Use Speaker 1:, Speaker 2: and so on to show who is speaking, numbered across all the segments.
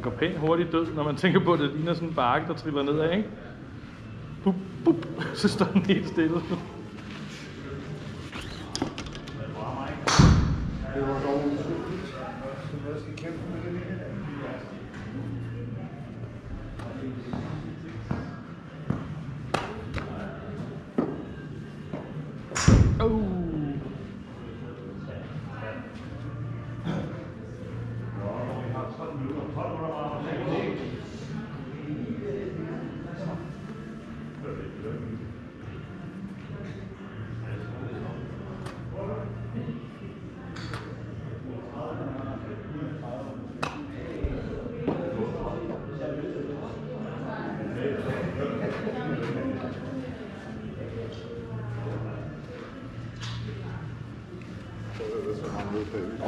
Speaker 1: Den
Speaker 2: går pænt hurtigt død, når man tænker på, at det ligner sådan en bakke, der triller nedad, ikke? Bup, bup, så står den helt stille.
Speaker 3: Det var dog utroligt, som jeg skal kæmpe med det.
Speaker 2: Oh.
Speaker 3: Prøv ellers bagved.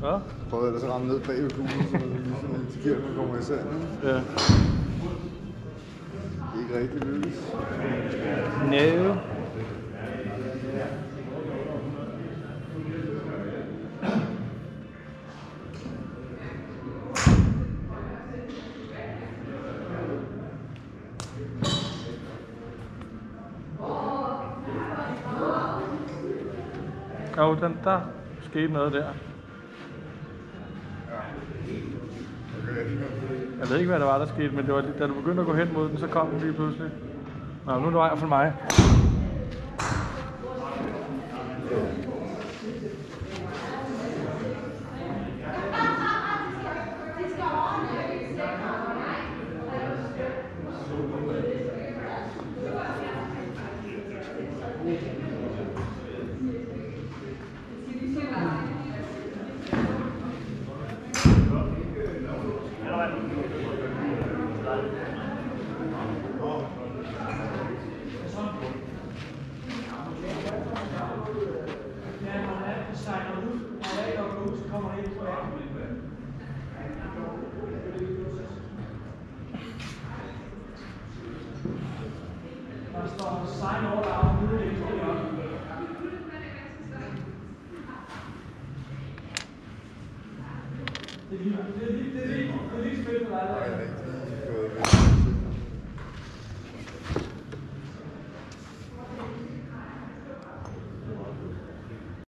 Speaker 2: Hvad?
Speaker 3: Prøv ellers at ramme ned bagved kuglen, så det ligesom indikerer, at man kommer i sanden.
Speaker 2: Ja.
Speaker 3: Ikke rigtig lykkes.
Speaker 2: No. Den, der skete noget der. Jeg ved ikke, hvad der var, der skete, men det var, da du begyndte at gå hen mod den, så kom den lige pludselig. Nå, nu er det vej for mig.
Speaker 4: Der står sign over der er ude i hjørnet. Det er lige, det er lige, det er lige, det er lige spil der dig.
Speaker 3: der. Road.